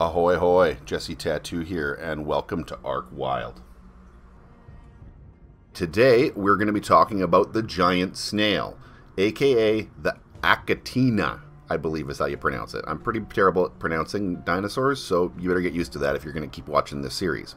Ahoy hoy, Jesse Tattoo here, and welcome to Ark Wild. Today we're going to be talking about the giant snail, aka the Achatina, I believe is how you pronounce it. I'm pretty terrible at pronouncing dinosaurs, so you better get used to that if you're going to keep watching this series.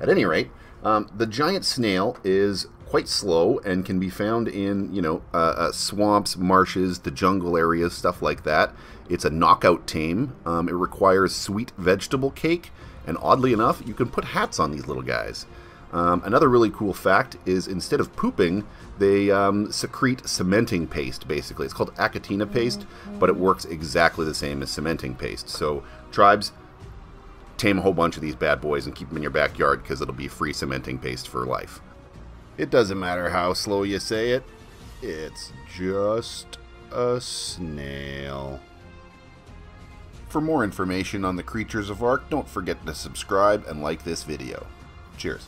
At any rate, um, the giant snail is quite slow and can be found in, you know, uh, uh, swamps, marshes, the jungle areas, stuff like that. It's a knockout tame. Um, it requires sweet vegetable cake, and oddly enough, you can put hats on these little guys. Um, another really cool fact is instead of pooping, they um, secrete cementing paste, basically. It's called achatina paste, but it works exactly the same as cementing paste. So, tribes, tame a whole bunch of these bad boys and keep them in your backyard because it'll be free cementing paste for life. It doesn't matter how slow you say it, it's just a snail. For more information on the creatures of Ark, don't forget to subscribe and like this video. Cheers.